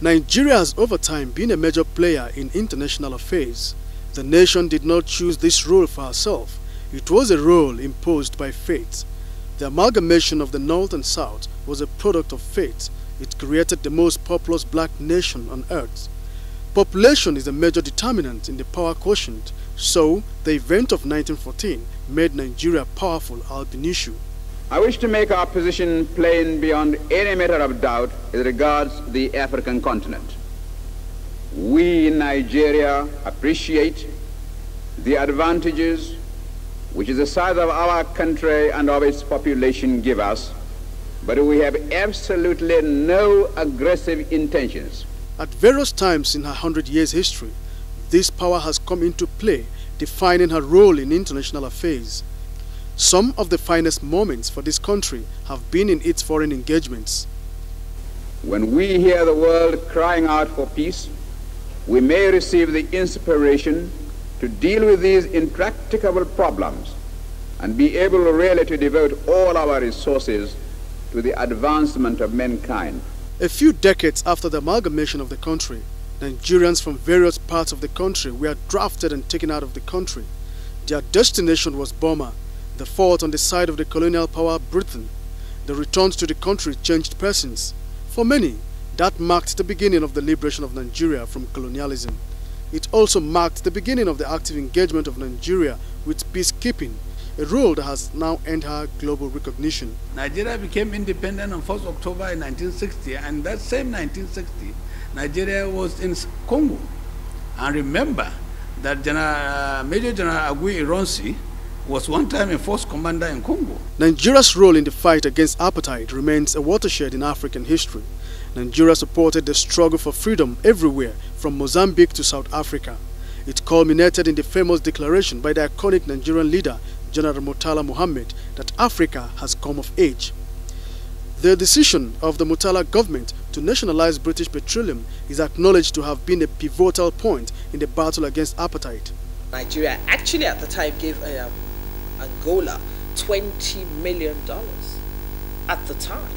Nigeria has over time been a major player in international affairs. The nation did not choose this role for herself. It was a role imposed by fate. The amalgamation of the North and South was a product of fate. It created the most populous black nation on earth. Population is a major determinant in the power quotient, so the event of 1914 made Nigeria powerful ab initio. I wish to make our position plain beyond any matter of doubt as regards the African continent. We in Nigeria appreciate the advantages which the size of our country and of its population give us, but we have absolutely no aggressive intentions. At various times in her hundred years history, this power has come into play, defining her role in international affairs. Some of the finest moments for this country have been in its foreign engagements. When we hear the world crying out for peace, we may receive the inspiration to deal with these intractable problems and be able really to devote all our resources to the advancement of mankind. A few decades after the amalgamation of the country, Nigerians from various parts of the country were drafted and taken out of the country. Their destination was Burma, the fought on the side of the colonial power Britain. The return to the country changed persons. For many, that marked the beginning of the liberation of Nigeria from colonialism. It also marked the beginning of the active engagement of Nigeria with peacekeeping, a role that has now earned her global recognition. Nigeria became independent on 1st October in 1960, and that same 1960, Nigeria was in Congo. And remember that General, uh, Major General Aguiyi-Ironsi was one time a force commander in Congo. Nigeria's role in the fight against apartheid remains a watershed in African history. Nigeria supported the struggle for freedom everywhere, from Mozambique to South Africa. It culminated in the famous declaration by the iconic Nigerian leader, General Murtala Muhammad, that Africa has come of age. The decision of the Murtala government to nationalize British petroleum is acknowledged to have been a pivotal point in the battle against apartheid. Nigeria actually at the time gave a, um, Angola $20 million at the time,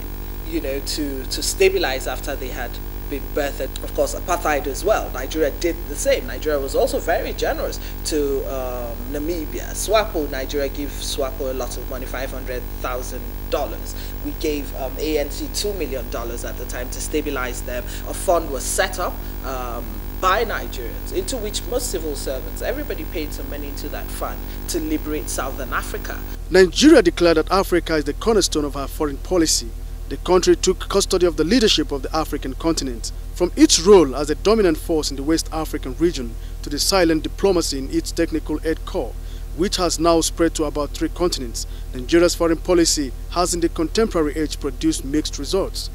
you know, to, to stabilize after they had been birthed. Of course, apartheid as well. Nigeria did the same. Nigeria was also very generous to um, Namibia. SWAPO, Nigeria gave SWAPO a lot of money, $500,000. We gave um, ANC $2 million at the time to stabilize them. A fund was set up. Um, by Nigerians, into which most civil servants, everybody paid some money into that fund to liberate Southern Africa. Nigeria declared that Africa is the cornerstone of her foreign policy. The country took custody of the leadership of the African continent, from its role as a dominant force in the West African region to the silent diplomacy in its technical aid corps, which has now spread to about three continents. Nigeria's foreign policy has in the contemporary age produced mixed results.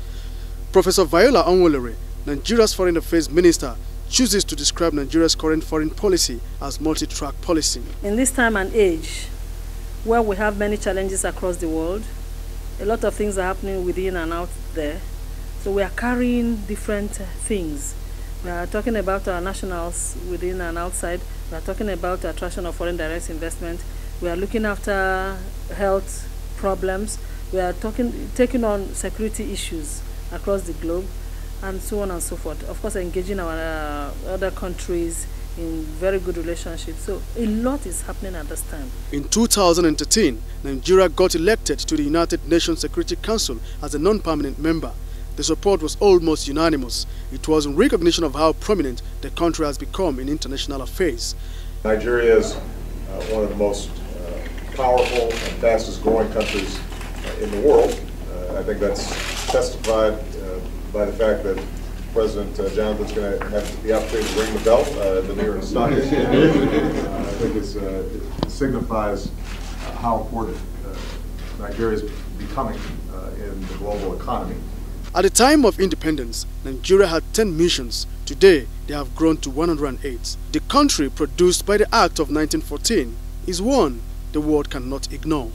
Professor Viola Onwuliri, Nigeria's foreign affairs minister, chooses to describe Nigeria's current foreign policy as multi-track policy. In this time and age, where we have many challenges across the world, a lot of things are happening within and out there. So we are carrying different things. We are talking about our nationals within and outside. We are talking about attraction of foreign direct investment. We are looking after health problems. We are talking, taking on security issues across the globe and so on and so forth. Of course, engaging our uh, other countries in very good relationships. So a lot is happening at this time. In 2013, Nigeria got elected to the United Nations Security Council as a non-permanent member. The support was almost unanimous. It was in recognition of how prominent the country has become in international affairs. Nigeria is uh, one of the most uh, powerful and fastest growing countries uh, in the world. Uh, I think that's testified by the fact that President uh, Jonathan's going to have the opportunity to ring the bell uh, at the New York Stock Exchange. I think uh, it signifies how important uh, Nigeria is becoming uh, in the global economy. At the time of independence, Nigeria had 10 missions. Today, they have grown to 108. The country produced by the Act of 1914 is one the world cannot ignore.